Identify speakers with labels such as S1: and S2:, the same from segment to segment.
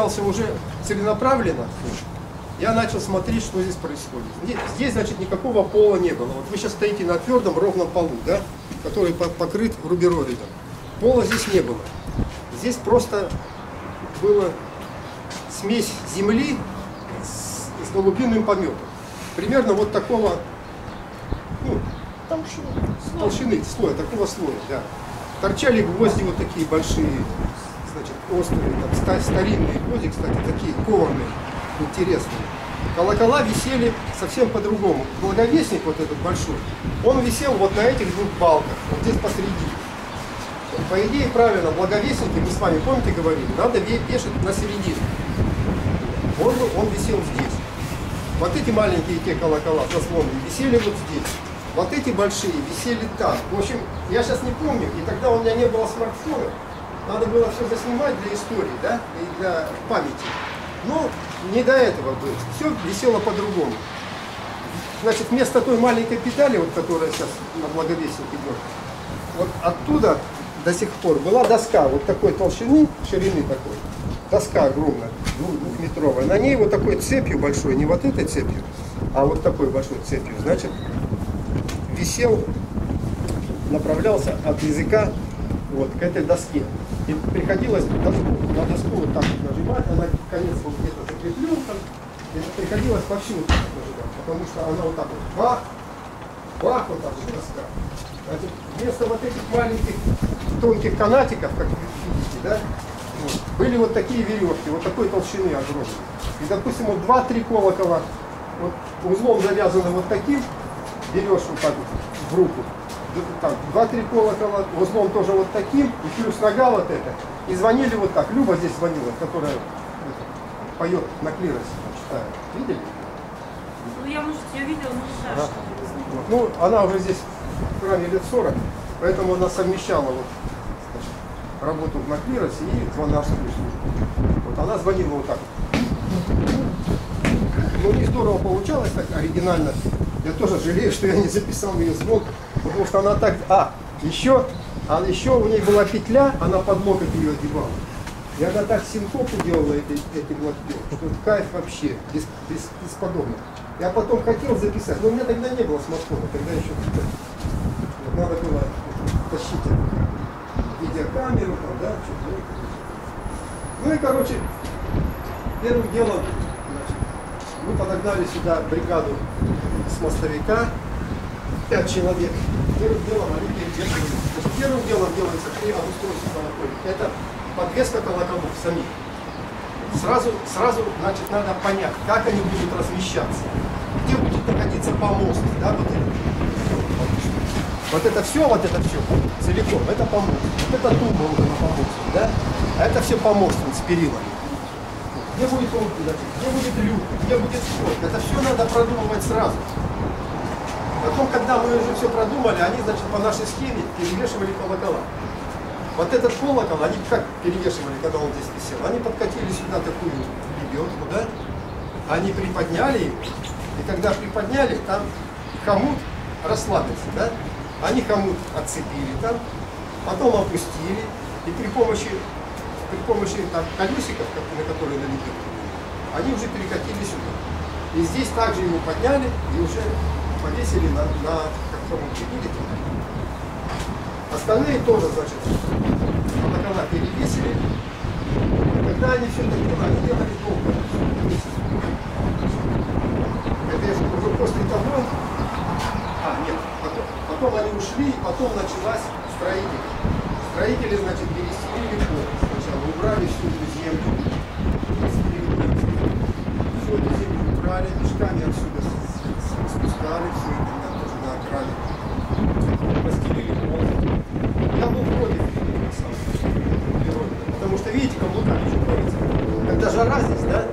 S1: поднялся уже целенаправленно, я начал смотреть, что здесь происходит. Здесь, значит, никакого пола не было. Вот вы сейчас стоите на твердом ровном полу, да, который по- покрыт рубероидом. Пола здесь не было. Здесь просто была смесь земли с, с голубиным пометом. Примерно вот такого, ну, толщины слоя, такого слоя, да. Торчали гвозди вот такие большие, острые, там, ста- старинные гвозди, кстати, такие кованые, интересные. Колокола висели совсем по-другому. Благовестник вот этот большой, он висел вот на этих двух балках, вот здесь посреди. По идее, правильно, благовестники, мы с вами, помните, говорили, надо ве- вешать на середину. Он, он висел здесь. Вот эти маленькие те колокола, заслонные, висели вот здесь. Вот эти большие висели там. В общем, я сейчас не помню, и тогда у меня не было смартфона. Надо было все заснимать для истории, да, и для памяти. Но не до этого было. Все висело по-другому. Значит, вместо той маленькой педали, вот, которая сейчас на благовестнике идет, вот оттуда до сих пор была доска вот такой толщины, ширины такой. Доска огромная, двух- двухметровая. На ней вот такой цепью большой, не вот этой цепью, а вот такой большой цепью. Значит, висел, направлялся от языка вот к этой доске. И приходилось доску, на доску вот так вот нажимать, она конец вот где-то закреплен там, и приходилось так вот нажимать, потому что она вот так вот бах, бах, вот так вот доска. Значит, вместо вот этих маленьких тонких канатиков, как вы видите, да, вот, были вот такие веревки, вот такой толщины огромной. И, допустим, вот два-три колокола вот узлом завязаны вот таким, берешь вот так вот в руку, так, два-три колокола, узлом тоже вот таким, и плюс нога вот эта. И звонили вот так. Люба здесь звонила, которая это, поет на клиросе, читает. Видели?
S2: Ну, я, может, ее видела, но не что
S1: Вот. Ну, она уже здесь в лет 40, поэтому она совмещала вот, значит, работу на клиросе и звонарскую службу. Вот она звонила вот так. Ну, не здорово получалось так оригинально. Я тоже жалею, что я не записал ее звук, потому что она так... А, еще, а еще у ней была петля, она под локоть ее одевала. И она так синкопу делала эти, этим локтем, что кайф вообще, без, без, бесподобно. Я потом хотел записать, но у меня тогда не было смартфона, тогда еще надо было тащить видеокамеру, там, да, что-то. Ну и, короче, первым делом значит, мы подогнали сюда бригаду с мостовика, пять человек. Первым делом они передерживали. Значит, первым делом делается при обустройстве колокольни. Это подвеска колоколов самих. Сразу, сразу, значит, надо понять, как они будут размещаться. Где будет находиться помост, да, вот это. Вот это все, вот это все целиком, это помост. Вот это туба уже на помосте, да? А это все помост вот с перилами. Где будет он, где будет люк, где будет вход. Это все надо продумывать сразу. Потом, когда мы уже все продумали, они, значит, по нашей схеме перевешивали колокола. Вот этот колокол, они как перевешивали, когда он здесь висел? Они подкатили сюда такую лебедку, да? Они приподняли его, и когда приподняли, там хомут расслабился, да? Они хомут отцепили там, потом опустили, и при помощи, при помощи там, колесиков, на которые налепили, они уже перекатили сюда. И здесь также его подняли и уже повесили на, на как хомуте, видите? Остальные тоже, значит, колокола перевесили. Когда они все это делали, делали долго. Это я же уже после того, а, нет, потом, потом они ушли, и потом началась строительство. Строители, значит, переселили пол сначала, убрали всю эту землю. Всю эту землю убрали, мешками отсюда спускали, все это на, тоже на окране. Постелили пол. Я был против на самом деле. Потому что видите, каблуками что творится. Когда жара здесь, да,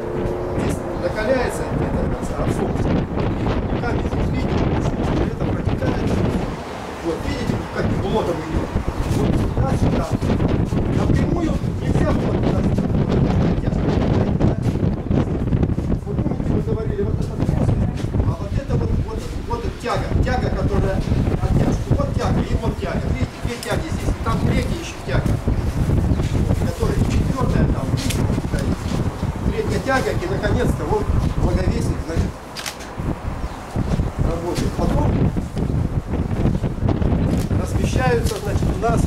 S1: здесь накаляется это, солнце. Руками здесь видите, это протекает. Вот, видите, как блотом идет. Вот сюда, сюда. Напрямую нельзя было туда. Вот помните, мы говорили, вот это просто, а вот это вот, вот, вот эта тяга, тяга, которая оттяжка. Вот тяга и вот тяга. Видите, две тяги здесь. И там третья еще тяга. Которая четвертая там. видите, стоит. Третья тяга и наконец-то вот благовесник, значит, работает. Потом размещаются, значит, у нас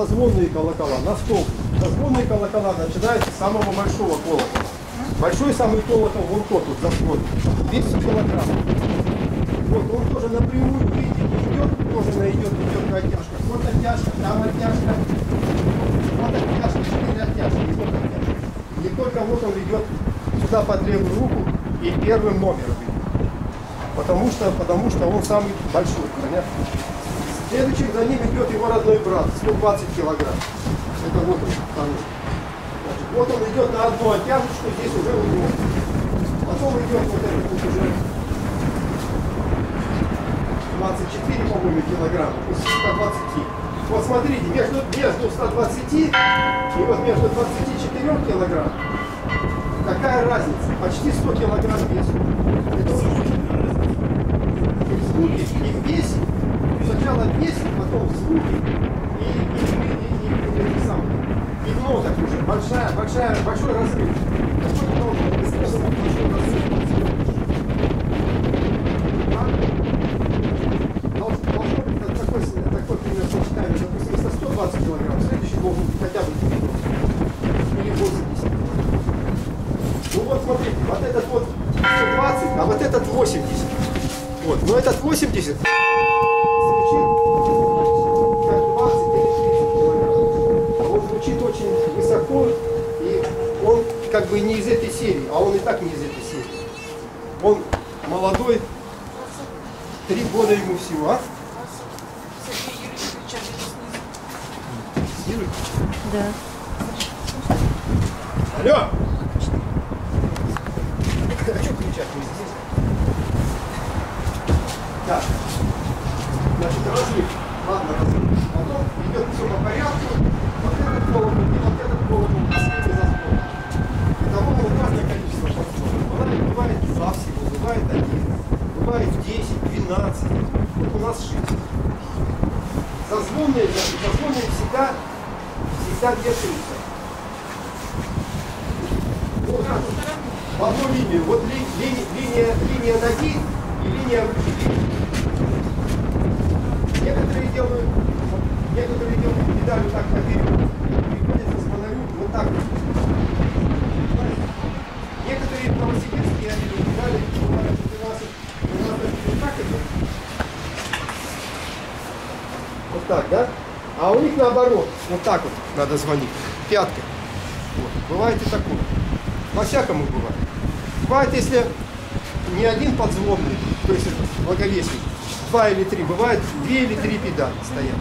S1: зазвонные колокола на стол. Зазвонные колокола начинаются с самого большого колокола. Большой самый колокол, вон тот тут зазвон. 200 килограмм. Вот он тоже напрямую, видите, идет, тоже на идет, идет на оттяжка. Вот оттяжка, там оттяжка. Вот оттяжка, четыре оттяжки, и вот оттяжка. И только вот он идет сюда под левую руку и первым номером. Потому что, потому что он самый большой, понятно? Следующим за ним идет его родной брат, 120 килограмм. Это вот он, второй. Значит, вот он идет на одну оттяжечку, здесь уже у него. Потом идет вот этот вот уже 24, по-моему, килограмма, после 120. Вот смотрите, между, между 120 и вот между 24 килограмм, какая разница? Почти 100 килограмм веса. Это очень в звуке, и в весе. Сначала в весе, потом в звуке, и, и, и, и, и, и, и сам. И в нотах уже. Большая, большая, большой разрыв. Какой нот? Естественно, большой разрыв. Должен, должен быть так- такой, такой пример сочетания. Допустим, если 120 килограмм, следующий должен хотя бы 90. Или 80 килограмм. Ну вот смотрите, вот этот вот 120, а вот этот 80. Вот, но этот 80 а?
S2: Сергей Юрьевич кричали снизу.
S1: Юрий?
S2: Да.
S1: Алло! А что кричат? Мы здесь. Так. Значит, разрыв. Ладно, разрыв. Потом идет все по порядку. Вот этот колокол и вот этот колокол последний зазвон. Итого разное количество подзвонов. Бывает, бывает два всего, бывает один. Бывает 10, 12. Вот у нас 6. Значит, зазвонные всегда, всегда так вот. В одну линию. Вот ли- ли- линия, линия ноги и линия руки. Некоторые делают, некоторые делают педаль вот так наперед. Приходят к звонарю вот так? Некоторые новосибирские бывает, у нас, так идет. Вот так, да? А у них наоборот, вот так вот надо звонить. Пяткой. Вот. Бывает и такое. По-всякому бывает. Бывает, если не один подзвонный, то есть это благовестник, два или три, бывает две или три педали стоят.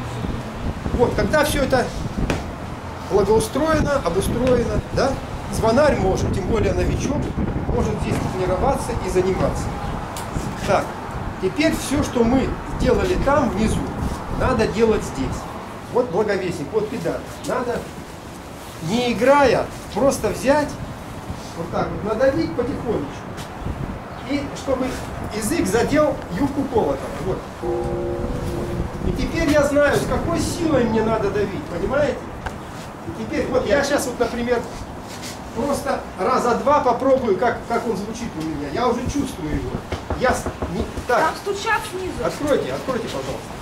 S1: Вот, когда все это благоустроено, обустроено, да, звонарь может, тем более новичок, может здесь тренироваться и заниматься. Так, теперь все, что мы сделали там внизу, надо делать здесь. Вот благовестник, вот педаль. Надо, не играя, просто взять, вот так вот, надавить потихонечку. И чтобы язык задел юбку колокола. Вот. И теперь я знаю, с какой силой мне надо давить, понимаете? И теперь, вот я сейчас вот, например, просто раза два попробую, как, как он звучит у меня. Я уже чувствую его. Я не, так,
S2: Там стучат снизу.
S1: Откройте, откройте, пожалуйста.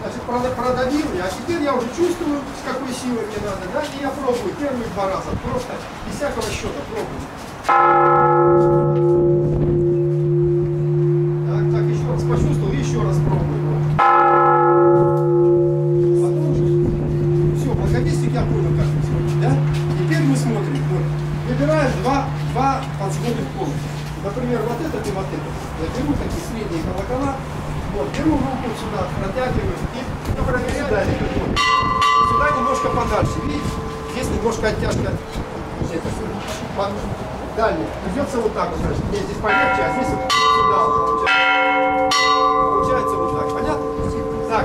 S1: Значит, прода- продавил я, а теперь я уже чувствую, с какой силой мне надо, да, и я пробую первые два раза, просто без всякого счета пробую. Так, так, еще раз почувствовал, еще раз пробую. Потом, все, благовестник я понял, как вы звучит, да? Теперь мы смотрим, вот, выбираем два, два подзвонных колокола. Например, вот этот и вот этот. Я беру такие средние колокола, вот, беру руку сюда, протягиваю и ну, проверяю далее. Вот. Сюда немножко подальше, видите? Здесь немножко оттяжка. Дальний. Придется вот так вот, значит. Мне здесь полегче, а здесь вот сюда получается. Получается вот так, понятно? Так.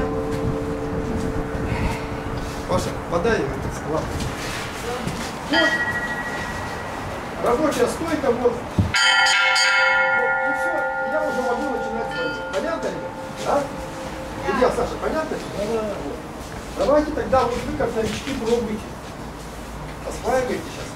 S1: Паша, подай склад. Вот. Рабочая стойка, вот. Илья, Саша, понятно? Да, да. Давайте тогда вот вы как новички пробуйте. Осваивайте сейчас.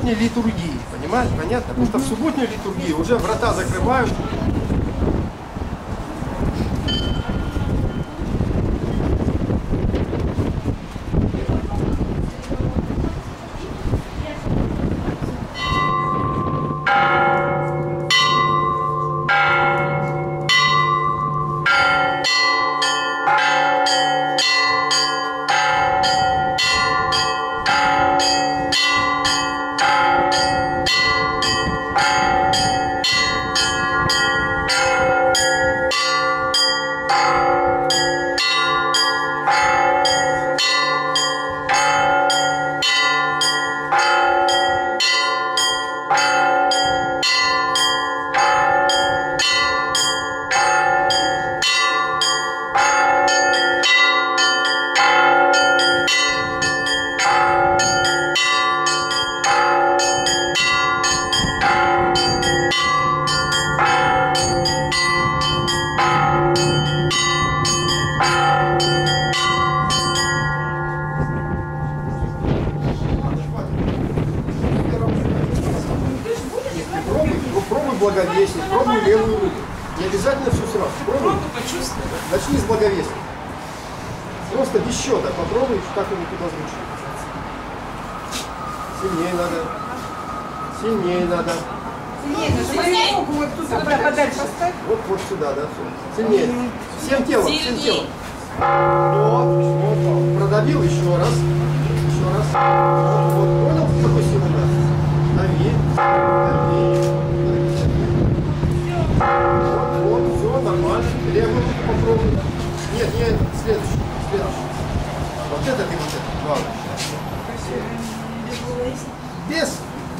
S1: Субботней литургии, понимаете, понятно? Потому что в субботнюю литургию уже врата закрывают,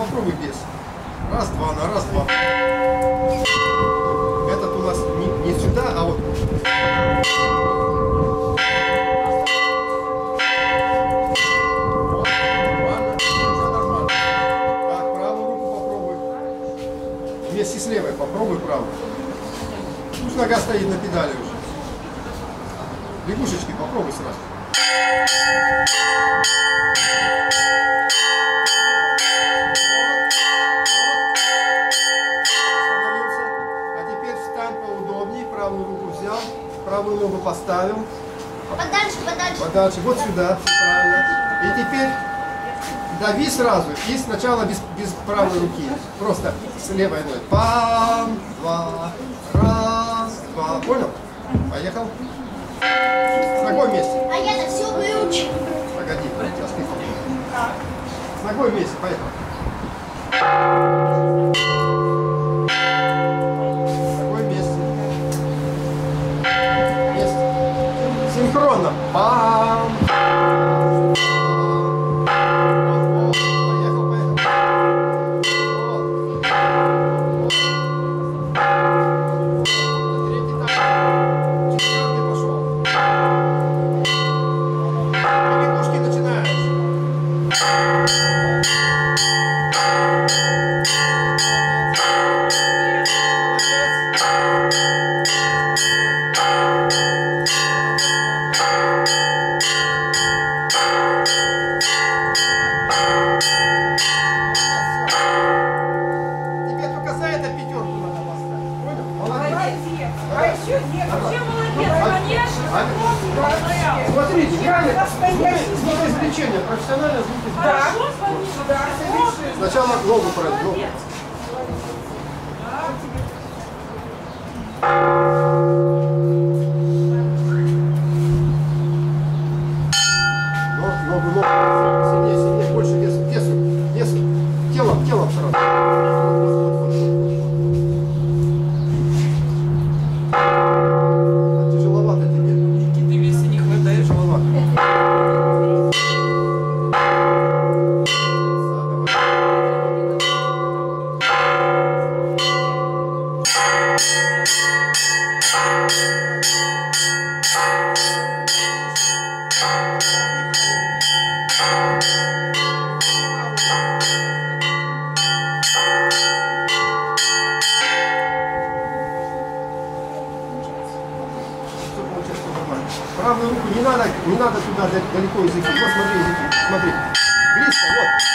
S1: Попробуй без. Раз, два, на раз, два. Нога стоит на педали уже. Лягушечки попробуй сразу. А теперь встань поудобнее, правую руку взял, правую ногу поставил,
S3: Подальше, подальше.
S1: подальше, вот сюда, правильно. И теперь дави сразу, и сначала без, без правой руки, просто с левой ногой. Пам, два, два, понял? Поехал. С ногой вместе.
S3: А я-то все выучил.
S1: Погоди, сейчас ты. С ногой вместе, поехал. Синхронно. Пам. надо туда далеко из языки. Вот смотри, языки, смотри. Близко, вот.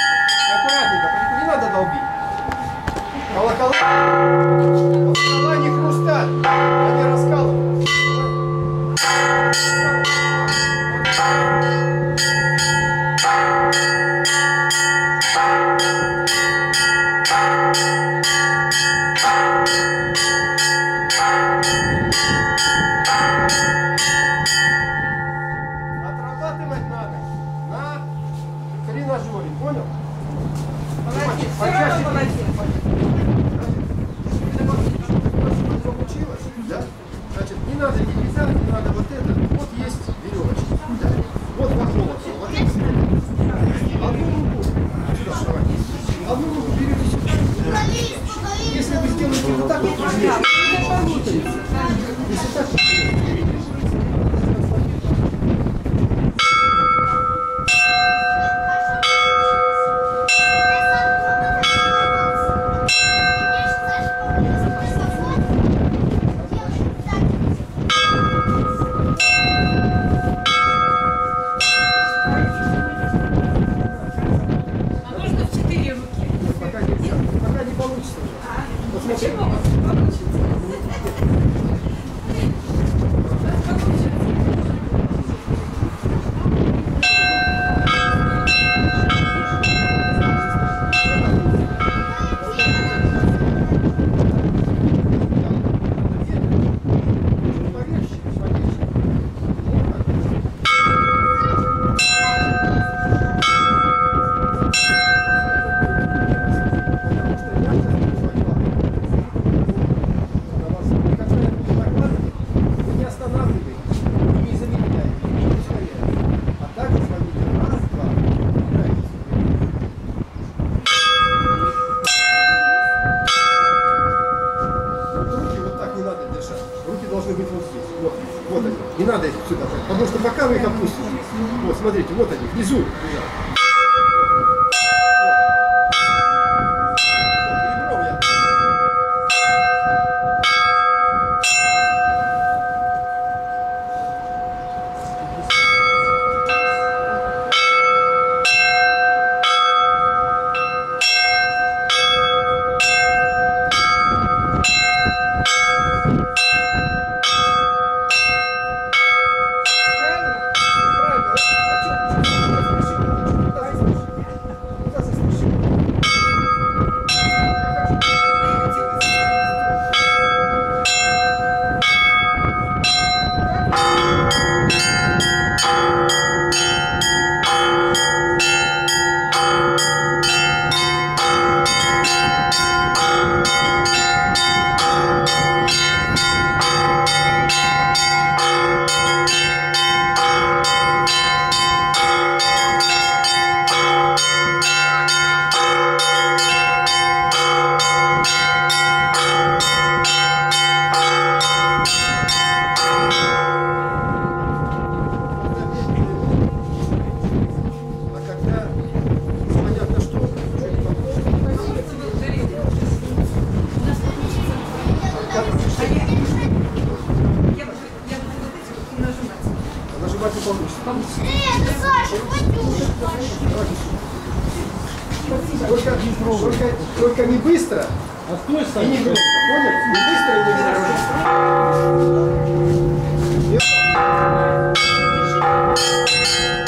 S1: Только, только, только не быстро.
S4: А стой, Саня.
S1: И не громко. Понял? Не быстро и не громко.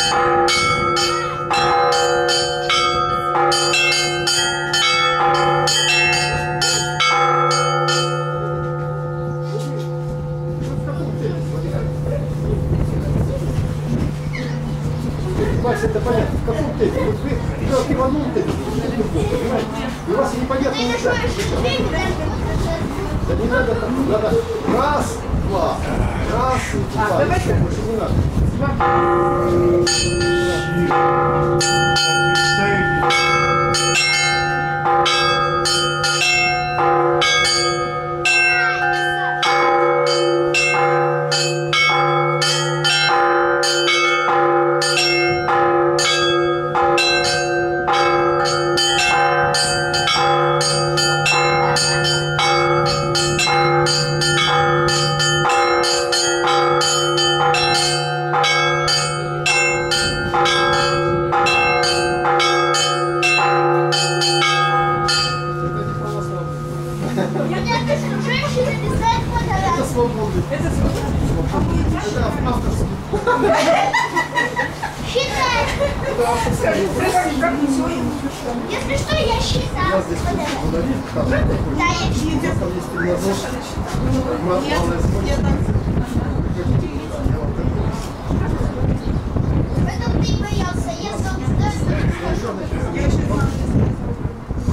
S1: Thank you. Это понятно. В каком темпе? Вот вы в другом, понимаете? И у вас непонятно не так. Да не надо так, надо раз, два, раз, два.
S2: давайте.
S1: Больше не надо. Это Свобода.
S2: Это свобода.
S1: Это авторский.
S3: Считай. Если что, я считаю.
S1: здесь удали, там такой.
S3: Да, я считаю.
S1: Там есть тренажер. Ма- Малая скорость.
S3: Поэтому ты боялся. Я сам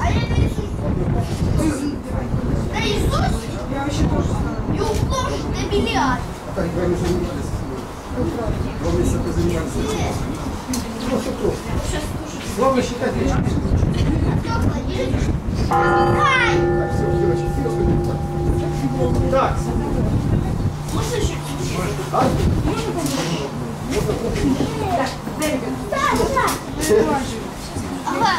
S3: А я нарисую. Нарисуй
S2: Я вообще тоже знаю.
S3: и на миллиард.
S1: Так вы не занимались. Два месяца позанимались. Ну, все просто. Главное считать?
S3: Ай!
S1: Так, девочки, все, Так,
S3: Можно еще?
S1: а?
S3: Саша! Ага.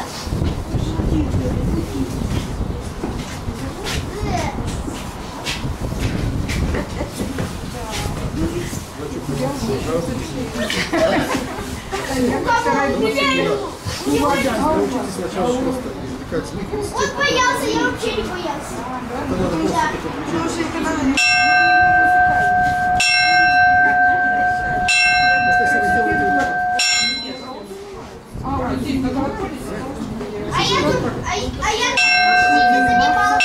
S3: Он боялся, я вообще не боялся. Да. А я тут, а, а я не занималась.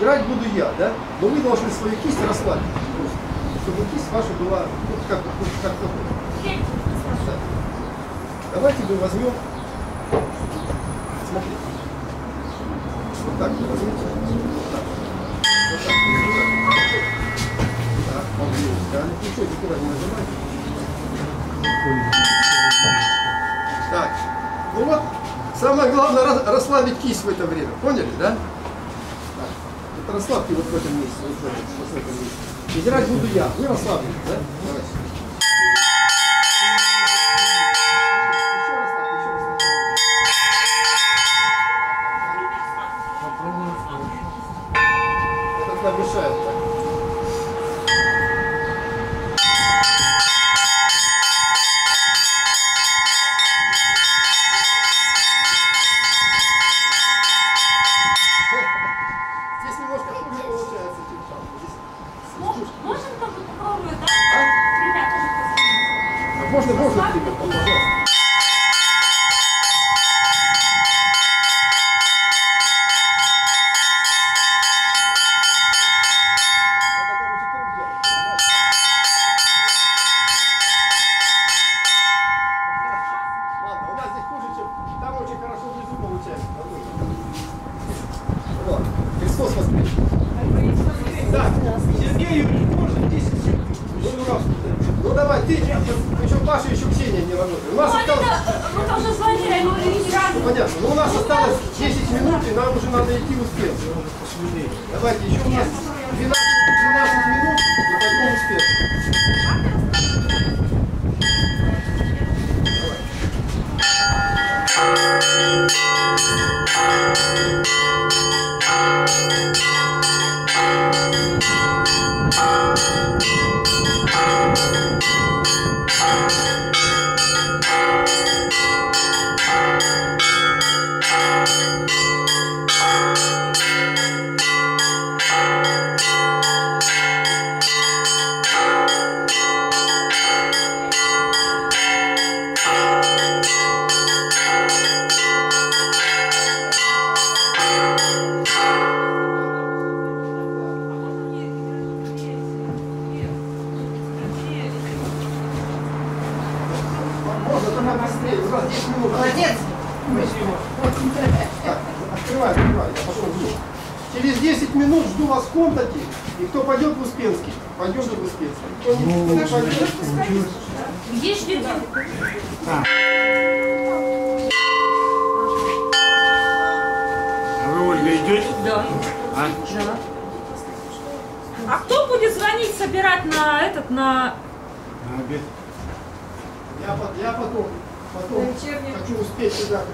S1: Играть буду я, да? Но вы должны свою кисть расслабить, просто, чтобы кисть ваша была, ну, как, ну, как, как, да. Давайте мы возьмем, смотрите, вот так возьмите, вот так, вот так, вот так. Поближе, никуда не нажимайте. Так, ну вот, самое главное рас- расслабить кисть в это время, поняли, да? Расслабьте вот в этом месте, вот в этом, вот в этом месте. Играть буду я, вы расслаблены, да? Давайте. Там очень хорошо внизу получается. Вот. Христос воскрес. Да.
S4: Сергей Юрьевич, можно 10 секунд?
S1: Ну давай, ты, причем Паша еще Ксения не работает. У нас
S2: Вот
S1: осталось,
S2: мы там уже звонили, они говорили ни разу.
S1: ну, понятно, но у нас осталось 10 минут, и нам уже надо идти успеть. Давайте еще у нас 12, 12 минут, и пойдем успеть. Кто пойдет в Успенский, пойдет в Успенский. Не, кто пойдет,
S5: Где ж видно?
S4: А вы, Ольга, идете?
S5: Да.
S4: А?
S5: Да. А кто будет звонить, собирать на этот, на...
S4: На обед?
S1: я, по- я потом, потом хочу успеть сюда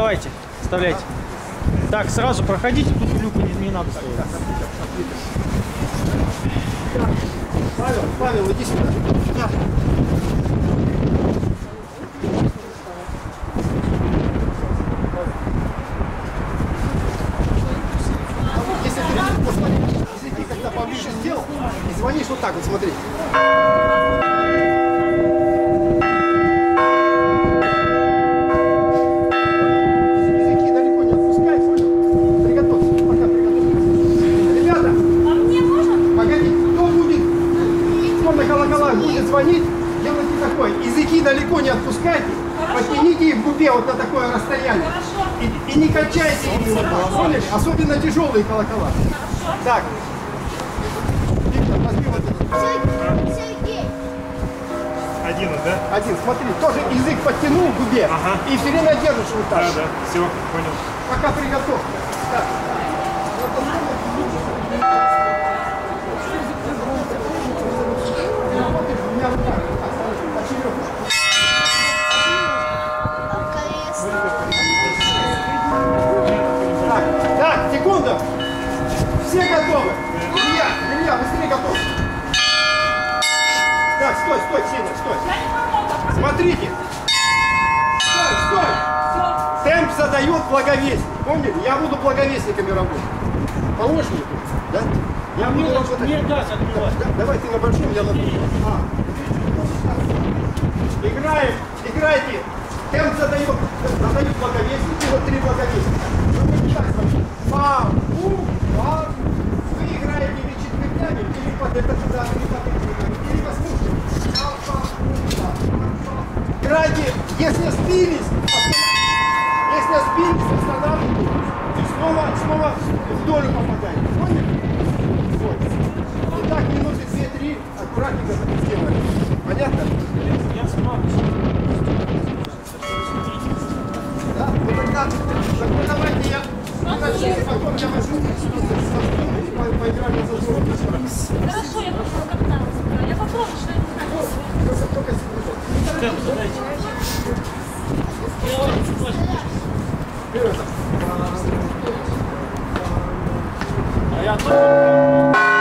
S6: Давайте, вставляйте. Так, сразу проходите, тут люка не, не надо стоять.
S1: Павел, Павел, иди сюда. Да. А вот Если ты, посмотри, если ты когда поближе сделал и звонишь вот так вот, смотри. Языки далеко не отпускай, понял? Приготовься, пока приготовься. Ребята,
S5: А мне можно?
S1: Погоди, кто будет, кто на колоколах будет звонить, делайте такое. Языки далеко не отпускайте, подтяните их в губе вот на такое расстояние.
S5: Хорошо.
S1: И, и не качайте их вот так, поняли? Особенно тяжелые колокола. Так. Виктор, возьми вот этот.
S3: Сергей.
S4: Один, да?
S1: Один, смотри, тоже язык подтянул в губе
S4: Ага.
S1: и все время держишь вот так.
S4: Да, да. Все, понял.
S1: Пока приготовка. Так. Так. Так, так, секунду. Все готовы? Стой, стой, Сеня, стой.
S5: Не.
S1: Смотрите. Стой, стой. Темп задает благовестник. Помнили? Я буду благовестниками работать. Мне тут? Да? Я буду работать.
S6: Мне газ отбивать.
S1: Да, давай ты на большом, я на. А. Играем, играйте. Темп задает, задают благовестник, и вот три благовестника. Ну, так бам. Вы играете или четвертями, или под это туда, или под Играйте, если сбились, останов- если сбились, останавливайтесь. И снова, снова в долю попадаете. Поняли? Вот. И так минуты две-три аккуратненько так сделали. Понятно?
S6: Я справлюсь.
S1: Да? Ну тогда, тогда давайте я начну, потом я возьму и по- поиграем на зазор.
S5: Хорошо, я просто каталась. Я попробую, что я не знаю.
S1: Только, только секунду.
S6: Темп задайте. Давайте, согласен.
S1: Вперед.
S6: А я тоже.